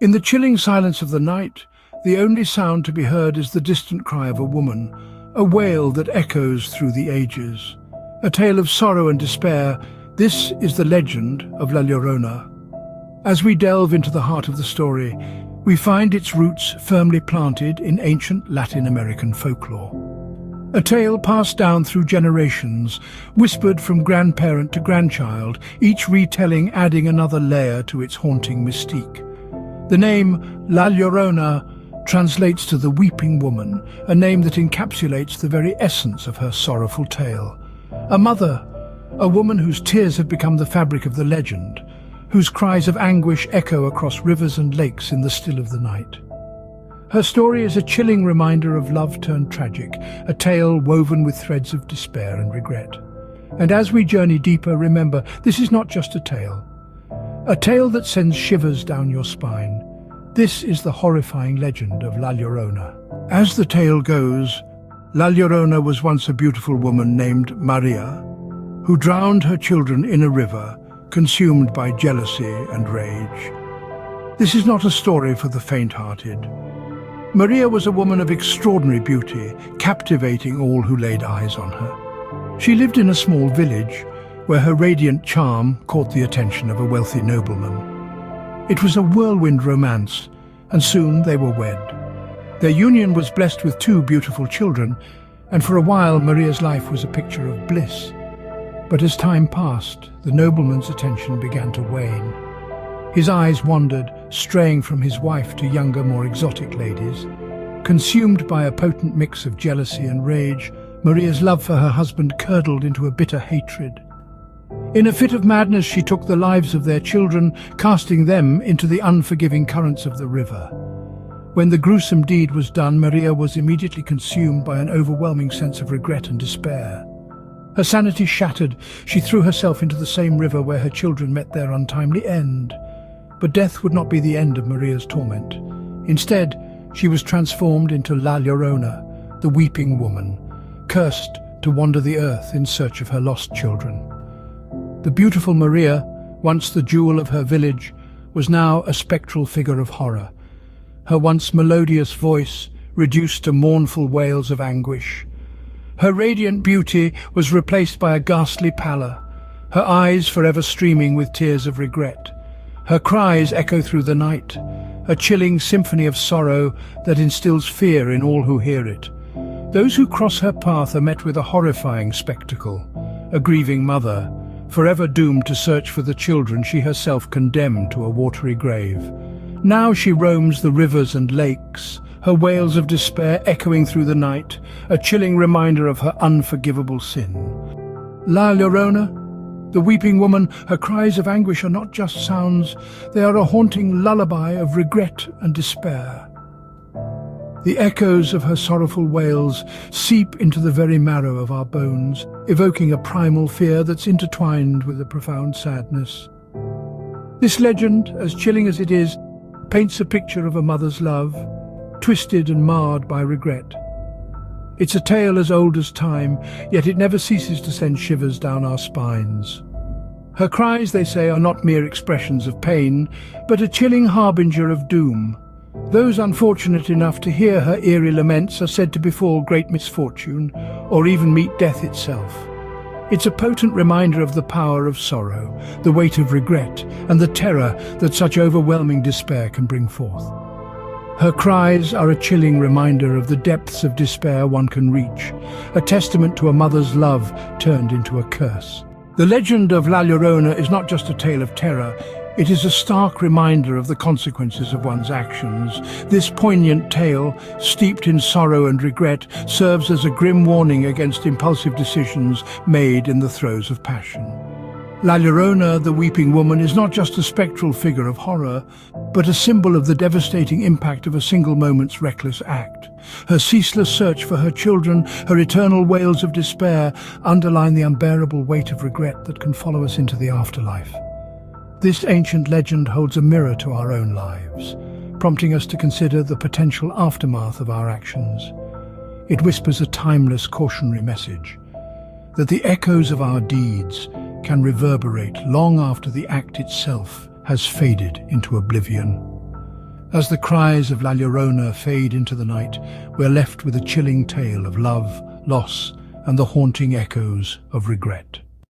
In the chilling silence of the night, the only sound to be heard is the distant cry of a woman, a wail that echoes through the ages. A tale of sorrow and despair, this is the legend of La Llorona. As we delve into the heart of the story, we find its roots firmly planted in ancient Latin American folklore. A tale passed down through generations, whispered from grandparent to grandchild, each retelling adding another layer to its haunting mystique. The name La Llorona translates to the Weeping Woman, a name that encapsulates the very essence of her sorrowful tale. A mother, a woman whose tears have become the fabric of the legend, whose cries of anguish echo across rivers and lakes in the still of the night. Her story is a chilling reminder of love turned tragic, a tale woven with threads of despair and regret. And as we journey deeper, remember, this is not just a tale. A tale that sends shivers down your spine. This is the horrifying legend of La Llorona. As the tale goes, La Llorona was once a beautiful woman named Maria, who drowned her children in a river consumed by jealousy and rage. This is not a story for the faint-hearted. Maria was a woman of extraordinary beauty, captivating all who laid eyes on her. She lived in a small village, where her radiant charm caught the attention of a wealthy nobleman. It was a whirlwind romance, and soon they were wed. Their union was blessed with two beautiful children, and for a while Maria's life was a picture of bliss. But as time passed, the nobleman's attention began to wane. His eyes wandered, straying from his wife to younger, more exotic ladies. Consumed by a potent mix of jealousy and rage, Maria's love for her husband curdled into a bitter hatred. In a fit of madness she took the lives of their children, casting them into the unforgiving currents of the river. When the gruesome deed was done, Maria was immediately consumed by an overwhelming sense of regret and despair. Her sanity shattered, she threw herself into the same river where her children met their untimely end. But death would not be the end of Maria's torment. Instead, she was transformed into La Llorona, the weeping woman, cursed to wander the earth in search of her lost children. The beautiful Maria, once the jewel of her village, was now a spectral figure of horror. Her once melodious voice reduced to mournful wails of anguish. Her radiant beauty was replaced by a ghastly pallor, her eyes forever streaming with tears of regret. Her cries echo through the night, a chilling symphony of sorrow that instills fear in all who hear it. Those who cross her path are met with a horrifying spectacle, a grieving mother, forever doomed to search for the children she herself condemned to a watery grave. Now she roams the rivers and lakes, her wails of despair echoing through the night, a chilling reminder of her unforgivable sin. La Llorona, the weeping woman, her cries of anguish are not just sounds, they are a haunting lullaby of regret and despair. The echoes of her sorrowful wails seep into the very marrow of our bones, evoking a primal fear that's intertwined with a profound sadness. This legend, as chilling as it is, paints a picture of a mother's love, twisted and marred by regret. It's a tale as old as time, yet it never ceases to send shivers down our spines. Her cries, they say, are not mere expressions of pain, but a chilling harbinger of doom. Those unfortunate enough to hear her eerie laments are said to befall great misfortune, or even meet death itself. It's a potent reminder of the power of sorrow, the weight of regret, and the terror that such overwhelming despair can bring forth. Her cries are a chilling reminder of the depths of despair one can reach, a testament to a mother's love turned into a curse. The legend of La Llorona is not just a tale of terror, it is a stark reminder of the consequences of one's actions. This poignant tale, steeped in sorrow and regret, serves as a grim warning against impulsive decisions made in the throes of passion. La Llorona, the weeping woman, is not just a spectral figure of horror, but a symbol of the devastating impact of a single moment's reckless act. Her ceaseless search for her children, her eternal wails of despair, underline the unbearable weight of regret that can follow us into the afterlife. This ancient legend holds a mirror to our own lives, prompting us to consider the potential aftermath of our actions. It whispers a timeless cautionary message, that the echoes of our deeds can reverberate long after the act itself has faded into oblivion. As the cries of La Llorona fade into the night, we're left with a chilling tale of love, loss, and the haunting echoes of regret.